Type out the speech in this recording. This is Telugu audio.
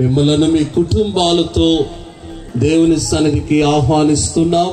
మిమ్మలను మీ కుటుంబాలతో దేవుని సన్నిధికి ఆహ్వానిస్తున్నాం.